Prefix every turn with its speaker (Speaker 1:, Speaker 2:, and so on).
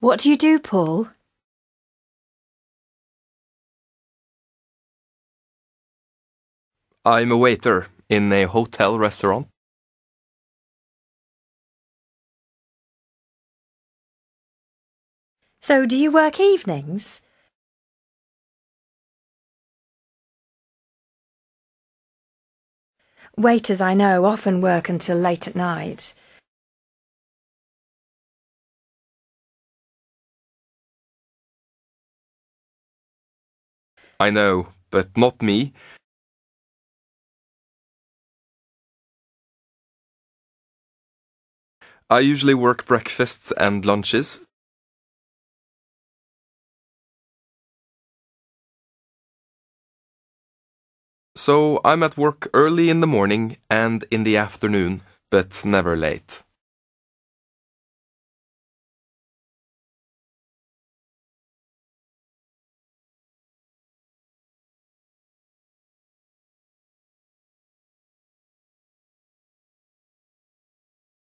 Speaker 1: What do you do, Paul?
Speaker 2: I'm a waiter in a hotel restaurant.
Speaker 1: So, do you work evenings? Waiters I know often work until late at night.
Speaker 2: I know, but not me. I usually work breakfasts and lunches. So I'm at work early in the morning and in the afternoon, but never late.